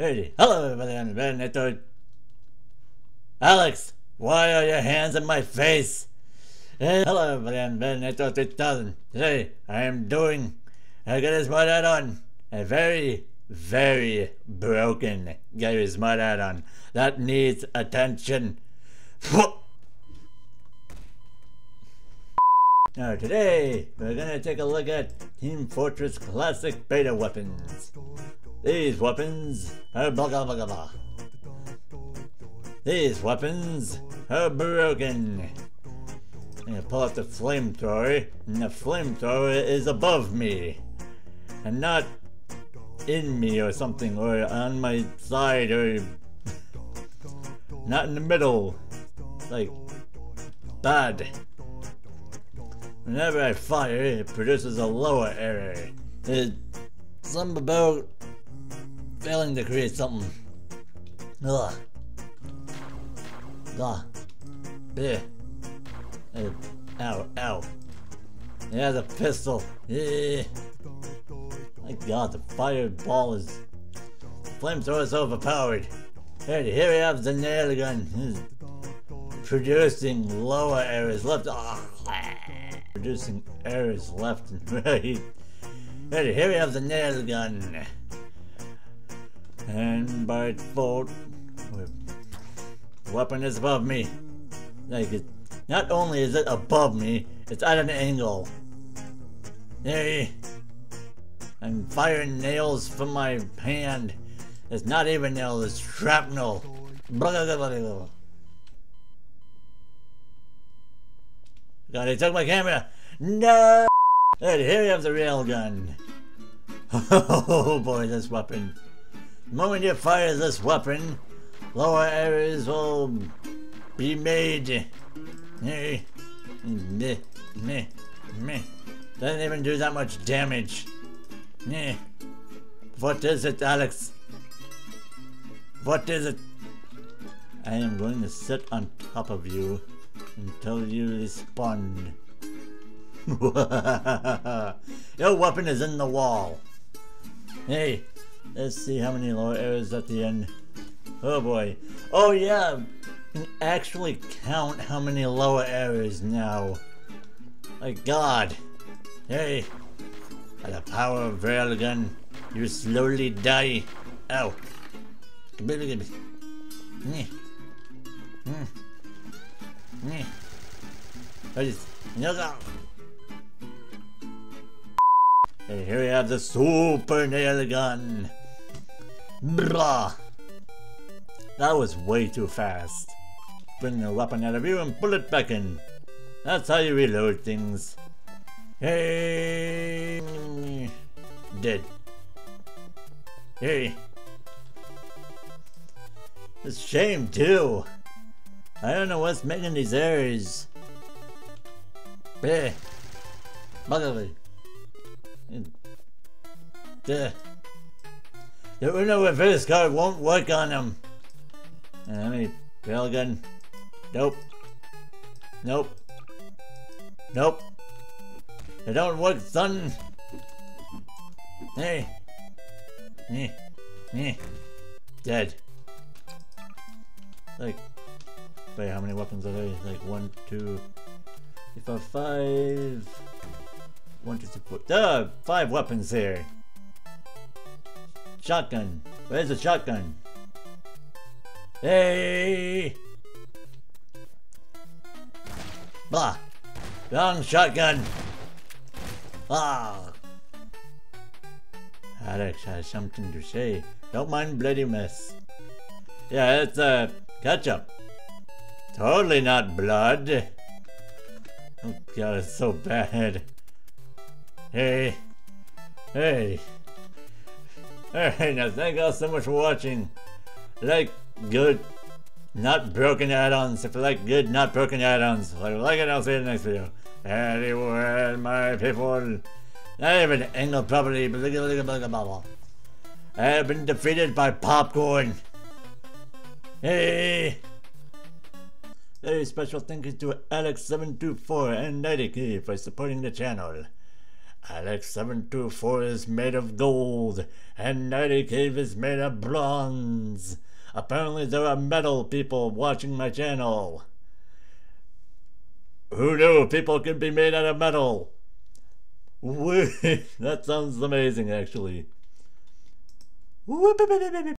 Hey, hello everybody, I'm Billinator. Alex, why are your hands in my face? Hey, hello everybody, I'm Billinator 3000. Today, I am doing, I got his mud hat on, a very, very broken Garry's Mod addon. That needs attention. Now today, we're gonna take a look at Team Fortress Classic Beta Weapons. These weapons are blah blah blah blah. These weapons are broken. I'm pull out the flamethrower, and the flamethrower is above me. And not in me or something, or on my side, or not in the middle. Like, bad. Whenever I fire, it produces a Lua error. It's something about failing to create something. Ugh. Ugh. Bleh. Uh, ow, ow. Yeah, the pistol. Yeah. My god, the fireball is... Flamethrower is overpowered. Here, here we have the nail gun. Producing Lua errors left. Oh producing errors left and right. Here we have the nail gun. And by default, the weapon is above me. Like, it, not only is it above me, it's at an angle. Hey, I'm firing nails from my hand. It's not even nails, it's shrapnel. Blah, blah, blah, blah. God, he took my camera. No! And here you have the railgun. Oh boy, this weapon. The moment you fire this weapon, Lua errors will be made. Meh, meh, meh. Doesn't even do that much damage. Meh. What is it, Alex? What is it? I am going to sit on top of you until you respond. Your weapon is in the wall. Hey, let's see how many Lua errors at the end. Oh boy. Oh yeah, can actually count how many Lua errors now. My god. Hey, by the power of Railgun, you slowly die. Ow. Mm. Mm. Mm. And here we have the super nail gun. Blah. That was way too fast. Bring the weapon out of you and pull it back in. That's how you reload things. Hey, dead. Hey. It's a shame too. I don't know what's making these errors. Bleh. Buggerly. Duh. The Uno reverse card won't work on them. Uh, let me railgun. Nope. Nope. Nope. It don't work, son. Hey. Me. Me. Dead. Like, Wait, how many weapons are there? Like one, two, three, four, five. One, two, three, four. Duh! Five weapons here. Shotgun. Where's the shotgun? Hey! Blah! Wrong shotgun! Ah! Alex has something to say. Don't mind bloody mess. Yeah, it's uh, ketchup. Totally not blood. Oh god, it's so bad. Hey. Hey. Alright, now thank you all so much for watching. Like good, not broken add-ons. If you like good, not broken add-ons. You like it, I'll see you in the next video. Anyway, my people. Not even angle properly, but look at look at blah blah blah. I have been defeated by popcorn. Hey. Very special thank you to Alex724 and 90 for supporting the channel. Alex724 is made of gold, and Nighty Cave is made of bronze. Apparently there are metal people watching my channel. Who knew people could be made out of metal? That sounds amazing actually.